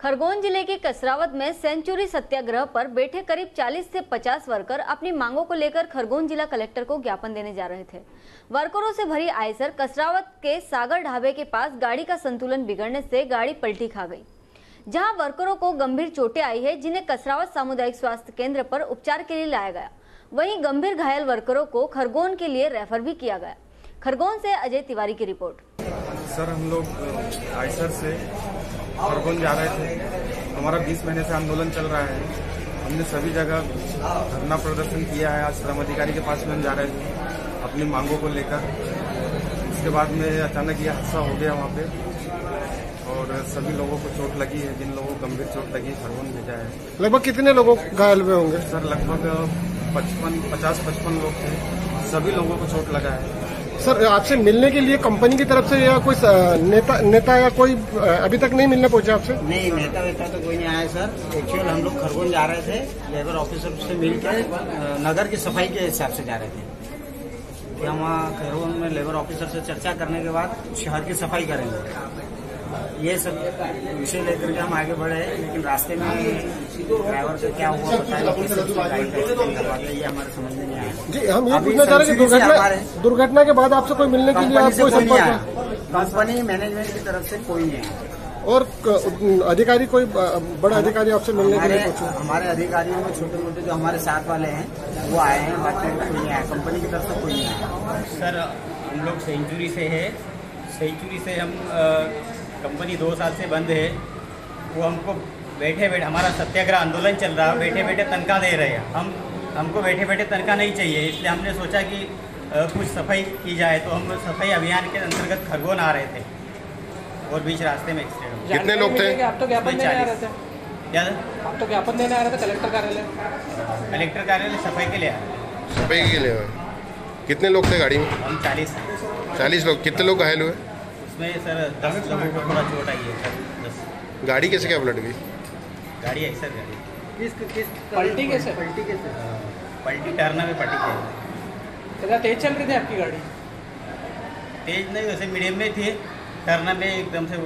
खरगोन ज़िले के कसरावत में सेंचुरी सत्याग्रह पर बैठे करीब 40 से 50 वर्कर अपनी मांगों को लेकर खरगोन जिला कलेक्टर को ज्ञापन देने जा रहे थे। वर्करों से भरी आयसर कसरावत के सागर ढाबे के पास गाड़ी का संतुलन बिगड़ने से गाड़ी पलटी खा गई, जहाँ वर्करों को गंभीर चोटें आई है, जिन्हें कसरावत सामुदायिक स्वास्थ्य केंद्र पर उपचार के लिए लाया गया। वहीं गंभीर घायल वर्करों को खरगोन के लिए रेफर भी किया गया। खरगोन से अजय तिवारी की रिपोर्ट। सर, हम लोग आयसर से खरगोन जा रहे थे। हमारा 20 महीने से आंदोलन चल रहा है। हमने सभी जगह धरना प्रदर्शन किया है। आज श्रम अधिकारी के पास में हम जा रहे थे अपनी मांगों को लेकर। उसके बाद में अचानक ये हादसा हो गया वहाँ पे। और सभी लोगों को चोट लगी है। जिन लोगों को गंभीर चोट लगी खरगोन भेजा है। लगभग कितने लोगों घायल हुए होंगे? सर लगभग पचपन पचास पचपन लोग थे। सभी लोगों को चोट लगा है। सर, आपसे मिलने के लिए कंपनी की तरफ़ से या कोई नेता नेता या कोई अभी तक नहीं मिलने पहुँचे आपसे? नहीं, नेता वेता तो कोई नहीं आया, सर। एक्चुअल हम लोग खरगोन जा रहे थे लेबर ऑफिसर से मिलकर नगर की सफ़ाई के हिसाब से जा रहे थे। कि हम खरगोन में लेबर ऑफिसर से चर्चा करने के बाद शहर की सफ़ाई करेंगे। ये सब विषय लेकर के हम आगे बढ़े लेकिन रास्ते में ड्राइवर का क्या हुआ पता नहीं दिया ये हमारे समझ में नहीं आया। जी हम ये पूछना चाह रहे हैं से दुर्घटना दुर्घटना के बाद आपसे कोई मिलने के लिए कंपनी कोई संपर्क कंपनी मैनेजमेंट की तरफ़ से कोई नहीं आया। और अधिकारी कोई बड़ा अधिकारी आपसे मिलने के लिए हमारे अधिकारियों में छोटे मोटे जो हमारे साथ वाले हैं वो आए हैं बाकी कोई नहीं आया कंपनी की तरफ़ से कोई नहीं आया। सर हम लोग सेंचुरी से है। सेंचुरी से हम कंपनी दो साल से बंद है। वो हमको बैठे बैठे हमारा सत्याग्रह आंदोलन चल रहा है बैठे बैठे तनख्वाह दे रहे हैं। हम हमको बैठे बैठे तनख्वाह नहीं चाहिए इसलिए हमने सोचा कि कुछ सफ़ाई की जाए तो हम सफ़ाई अभियान के अंतर्गत खरगोन आ रहे थे। और बीच रास्ते में एक्सीडेंट कितने लोग थे? आप तो ज्ञापन देने आ रहे थे। क्या आप तो ज्ञापन देने आ रहे थे कलेक्टर कार्यालय। कलेक्टर कार्यालय सफ़ाई के लिए आए थे। सफ़ाई के लिए। कितने लोग थे गाड़ी में? हम चालीस। चालीस लोग। कितने लोग घायल हुए? उसमें सर दस लोगों को थोड़ा चोट आई है सर दस गाड़ी कैसे क्या पलट गई? गाड़ी एक्सर गाड़ी। किस किस पलटी कैसे? पलटी कैसे? पलटी टर्न में पलटी कैसे तेज चल रही थी आपकी गाड़ी? तेज नहीं वैसे मीडियम में थी टर्न में एकदम से